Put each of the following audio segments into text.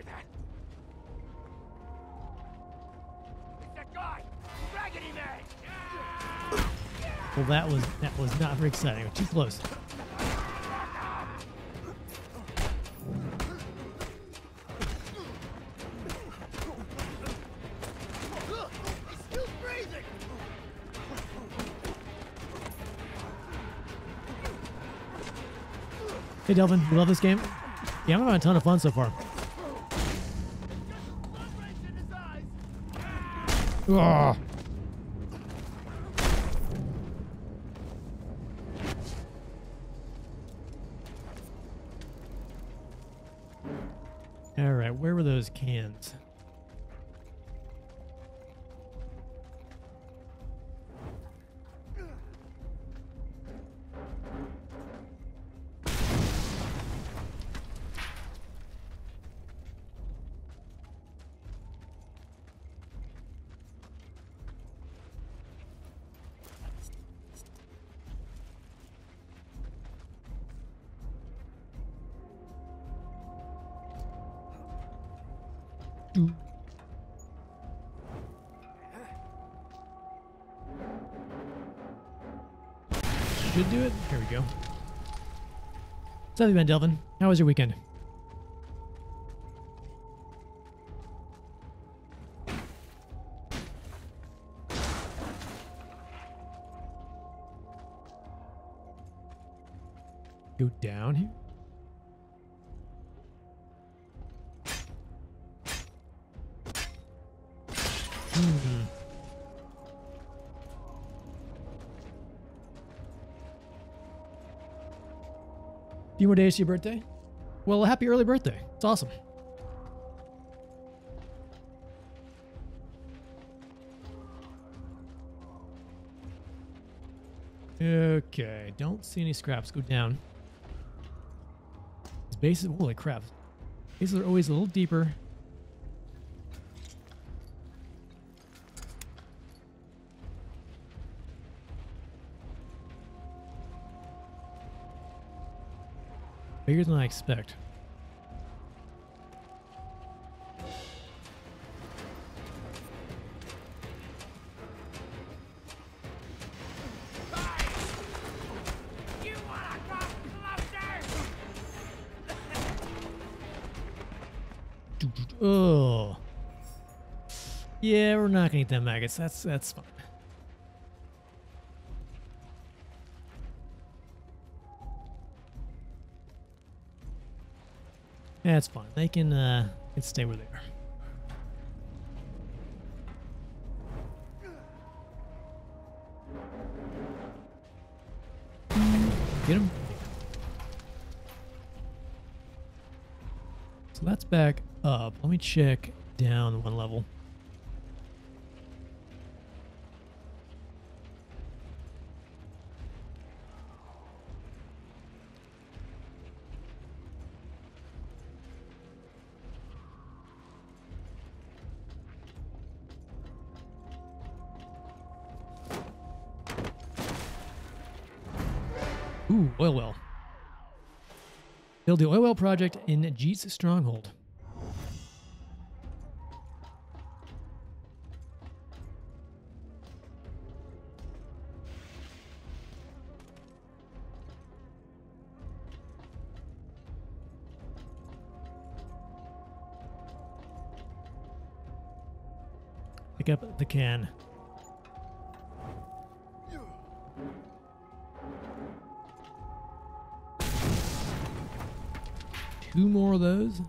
hear that? It's that guy! Raggedy Man! Well, that was that was not very exciting. Too close. Hey, Delvin, you love this game? Yeah, I'm having a ton of fun so far. Ugh. All right, where were those cans? Should do it. Here we go. So, you been, Delvin? How was your weekend? Go down here. More days to your birthday. Well, happy early birthday. It's awesome. Okay, don't see any scraps. Go down. These bases, holy crap. Bases are always a little deeper. Bigger than I expect. Oh. Yeah, we're not gonna eat them maggots. That's that's fine. That's fine. They can uh can stay where they are. Get him. So that's back up. Let me check down one level. Build the oil well project in Jeet's stronghold. Pick up the can. Two more of those.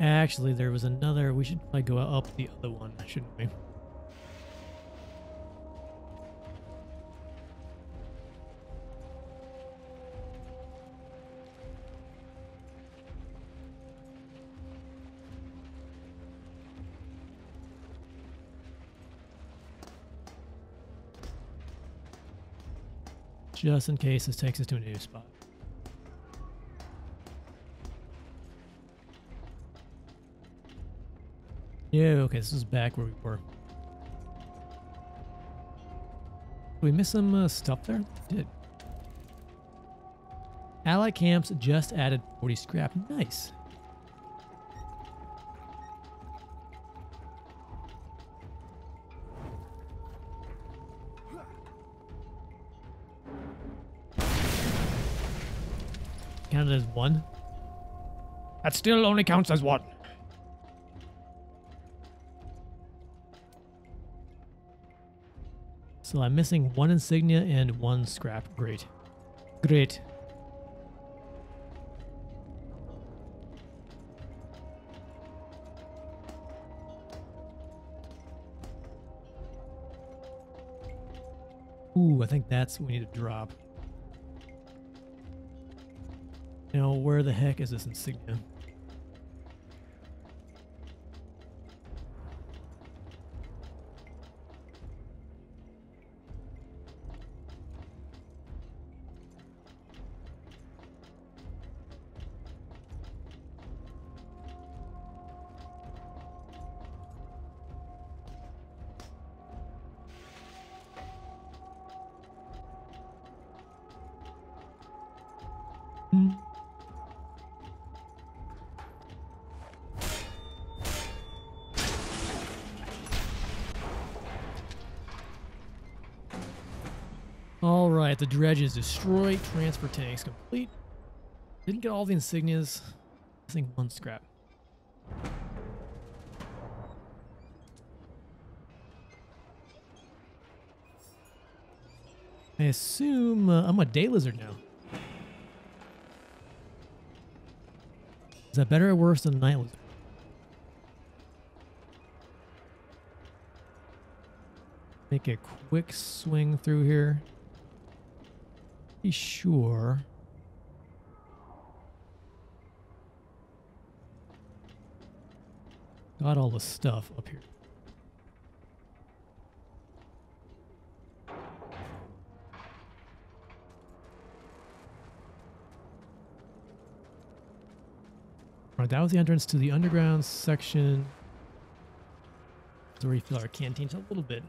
Actually, there was another. We should probably go up the other one, shouldn't we? Just in case this takes us to a new spot. Yeah, okay, this is back where we were. Did we miss some uh, stuff there? Did. Ally camps just added 40 scrap. Nice. Counted as one. That still only counts as one. So I'm missing one insignia and one scrap. Great. Great. Ooh, I think that's what we need to drop. Now, where the heck is this insignia? Hmm. All right, the dredge is destroyed. Transfer tanks complete. Didn't get all the insignias. I think one scrap. I assume uh, I'm a day lizard now. Is that better or worse than a night lizard? Make a quick swing through here. Be sure. Got all the stuff up here. Alright, that was the entrance to the underground section. To refill our canteens a little bit.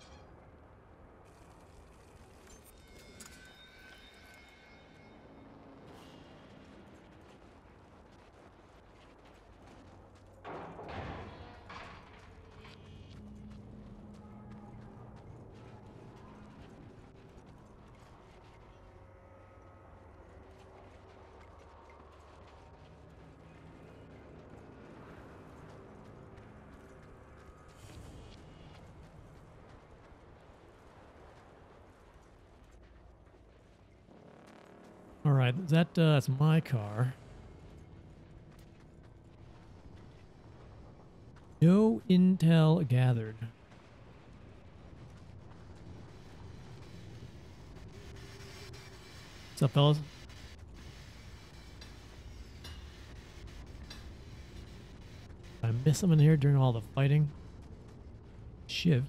All right, that uh, that's my car. No intel gathered. What's up, fellas? I miss someone here during all the fighting. Shiv.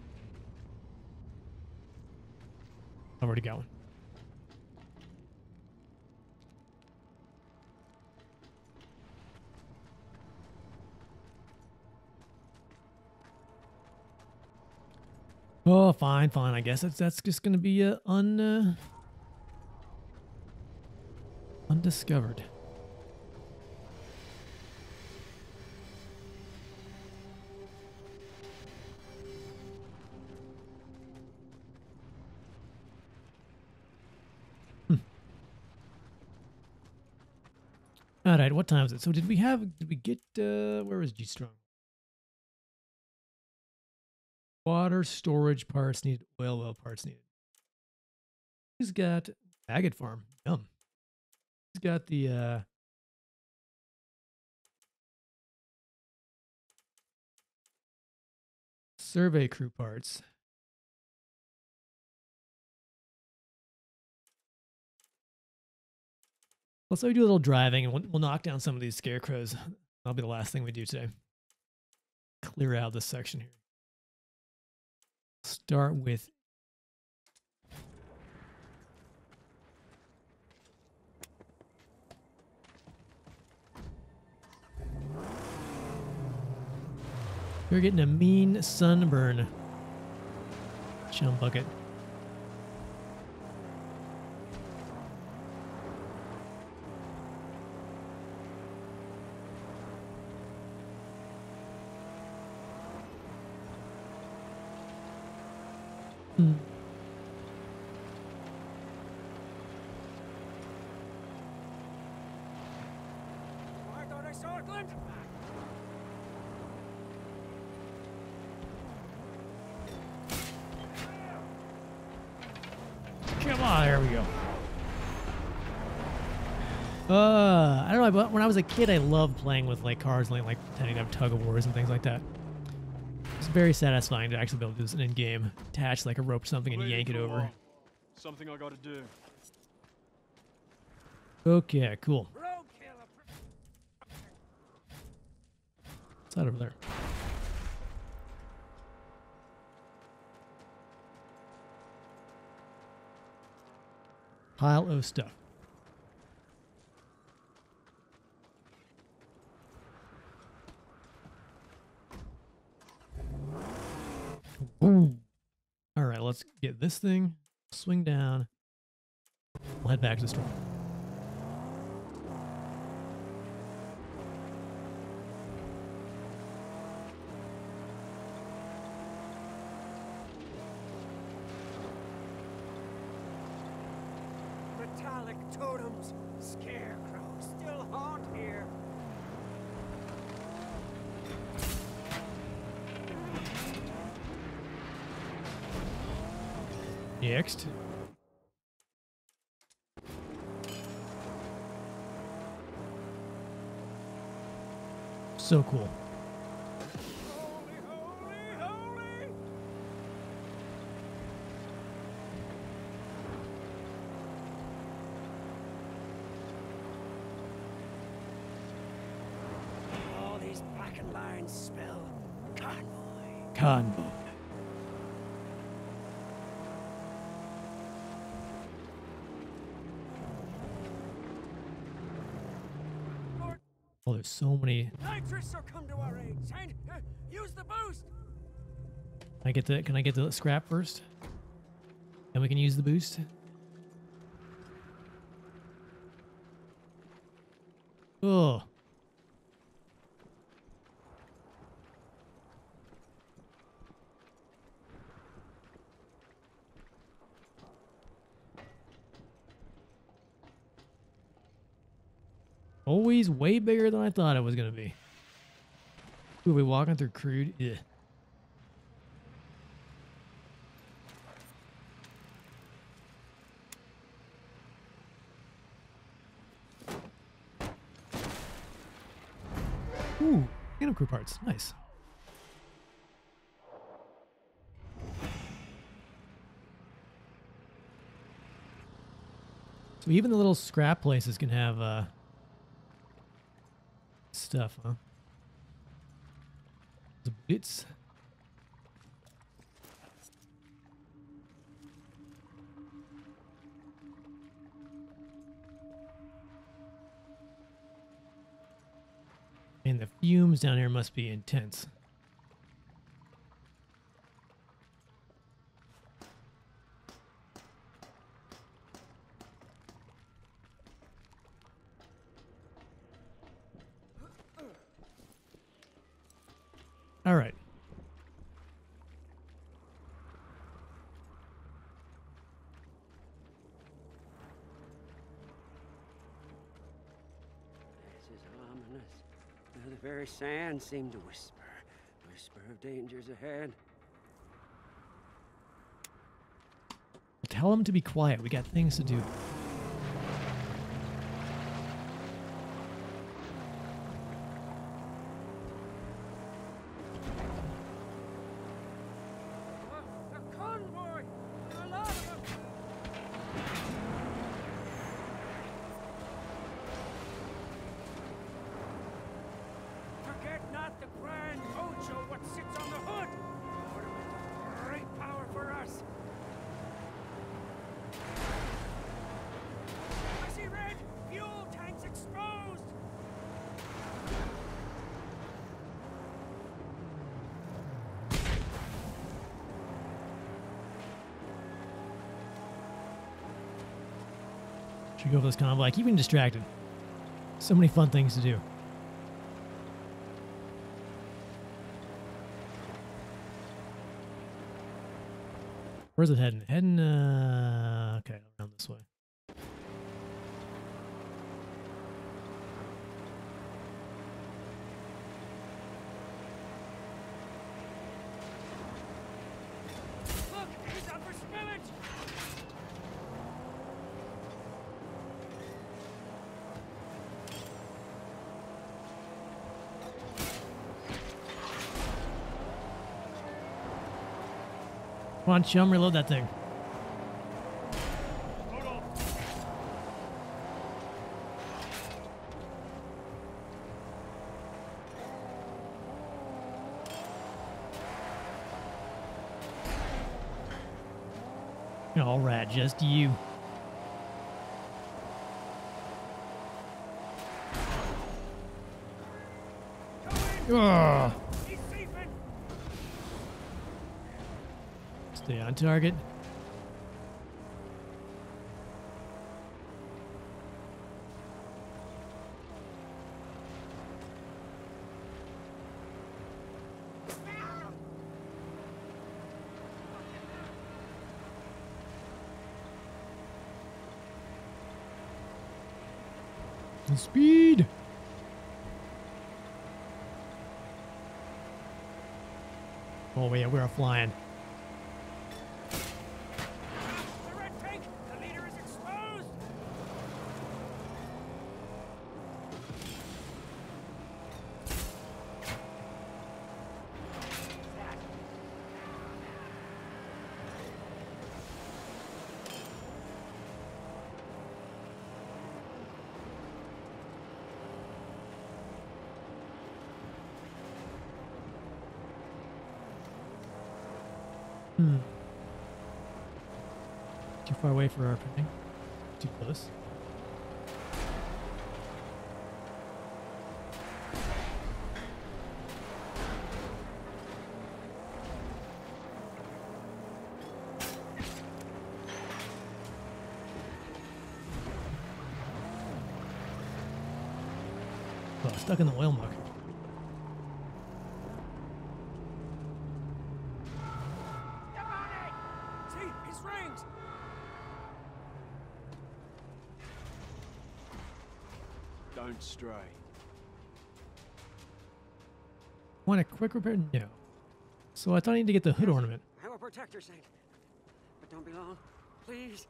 I've already got one. Oh, fine, fine. I guess that's that's just gonna be uh, un uh, undiscovered. Hmm. All right, what time is it? So did we have? Did we get? uh Where was G Water storage parts needed. Oil well parts needed. He's got a maggot farm. Yum. He's got the uh survey crew parts. Let's say we do a little driving and we'll, we'll knock down some of these scarecrows. That'll be the last thing we do today. Clear out this section here start with You're getting a mean sunburn, Chumbucket. Was a kid, I loved playing with like cars, like, like pretending to have tug of wars and things like that. It's very satisfying to actually be able to do this in game, attach like a rope to something and Waiting yank it over. Something I gotta do. Okay, cool. What's that over there? Pile of stuff. All right, let's get this thing, swing down, we'll head back to the store. Metallic totems. Scarecrows still haunt here. Next. So cool. Oh, there's so many. Nitrous will come to our aid. Saint, uh, use the boost. Can I get the can I get the scrap first? And we can use the boost. Oh. Always way bigger than I thought it was gonna be. Ooh, we walking through crude. Yeah. Ooh, Phantom Crew parts. Nice. So even the little scrap places can have uh, stuff, huh? The bits. And the fumes down here must be intense. All right. This is ominous. The very sand seemed to whisper, whisper of dangers ahead. Tell them to be quiet. We got things to do. Grand Ocho what sits on the hood! Great power for us! I see red! Fuel tanks exposed! Should go for this convoy. I keep getting distracted. So many fun things to do. Where's it heading? Heading, uh, okay, around this way. Look, he's out for spillage! Come on, chum, reload that thing. All right, just you. Ugh. He's seeping! Stay on target. Speed! Oh yeah, we are flying. The red tank! The leader is exposed! Hmm. Too far away for our ping. Too close. Stuck in the oil it! See, rings! Don't stray. Want a quick repair? No. So I thought I need to get the hood ornament. I will protect her, Saint. But don't be long. Please.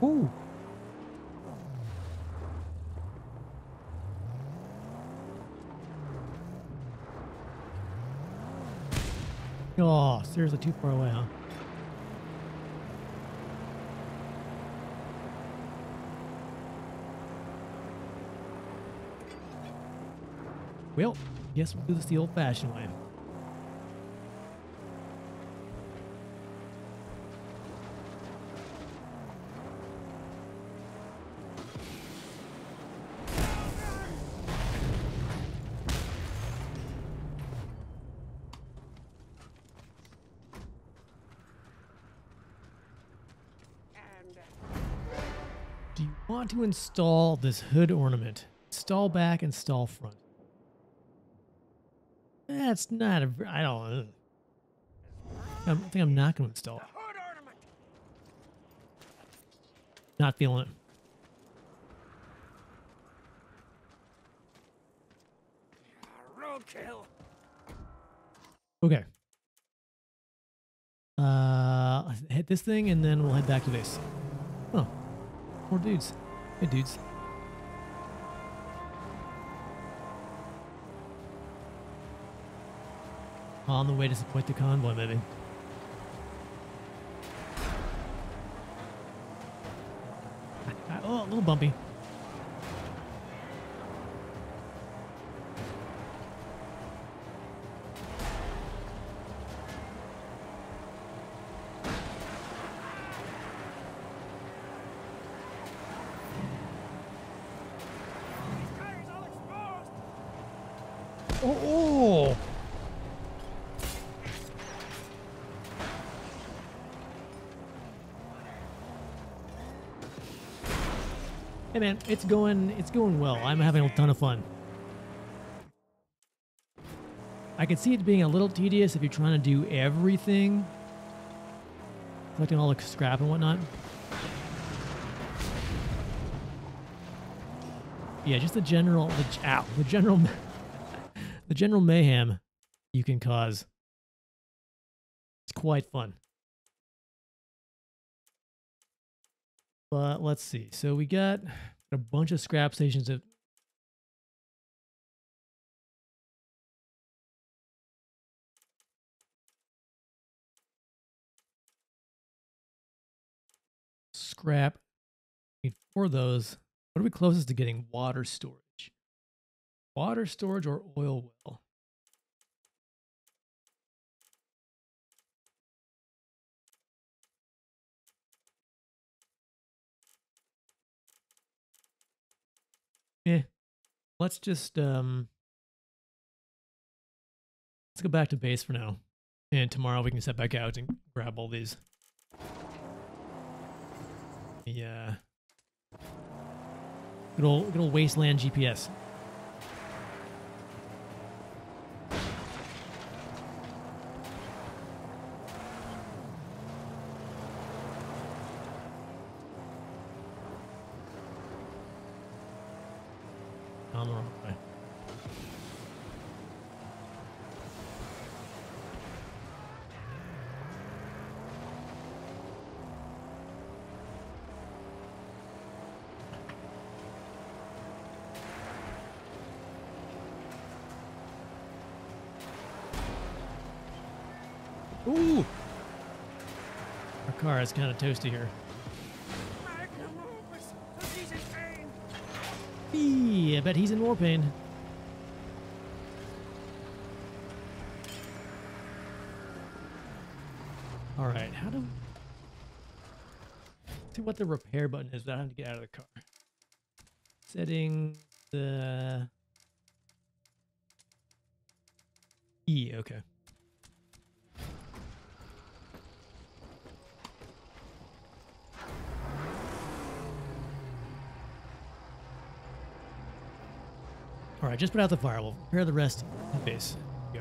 Ooh. Oh, seriously, too far away, huh? Well, guess we'll do this the old-fashioned way. And uh, Do you want to install this hood ornament? Stall back and stall front. That's not a. I don't. I think I'm not going to install. it. hood ornament! Not feeling it. Roadkill! Okay. Uh, hit this thing and then we'll head back to base. Oh, more dudes. Hey, dudes. On the way to support the convoy, maybe. Oh, a little bumpy. Oh. Hey man, it's going it's going well. I'm having a ton of fun. I can see it being a little tedious if you're trying to do everything. Collecting all the scrap and whatnot. Yeah, just the general the ow, the general the general mayhem you can cause. It's quite fun. But let's see. So we got a bunch of scrap stations that scrap. Need for those. What are we closest to getting? Water storage. Water storage or oil well? Eh. Let's just um let's go back to base for now. And tomorrow we can set back out and grab all these. Yeah. Good old, good old wasteland GPS. On the wrong way. Ooh! Our car is kind of toasty here. Eee, I bet he's in more pain. All right, how do see what the repair button is That I have to get out of the car? Setting the E. Okay. All right, just put out the fire. We'll repair the rest at base. Go.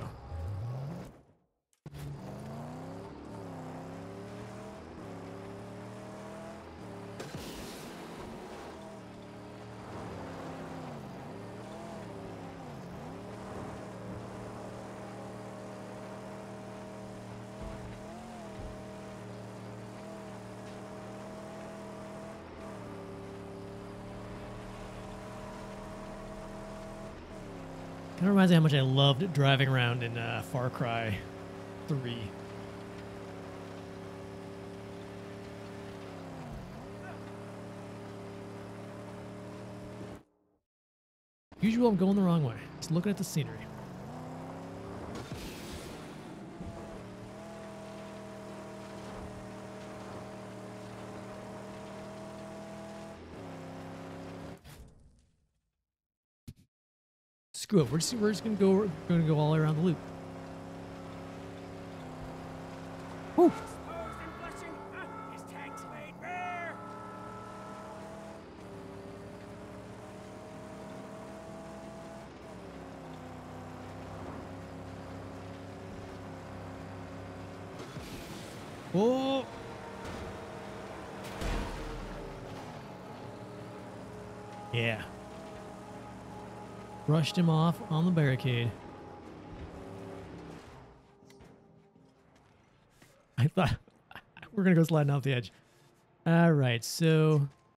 Kind of reminds me how much I loved driving around in uh, Far Cry 3. Usually I'm going the wrong way. Just looking at the scenery. Screw it. We're just, we're just gonna go. We're gonna go all around the loop. Woo! Exposed and blushing, huh? His tank's laid bare. Oh! Yeah. Brushed him off on the barricade. I thought we're gonna go sliding off the edge. All right, so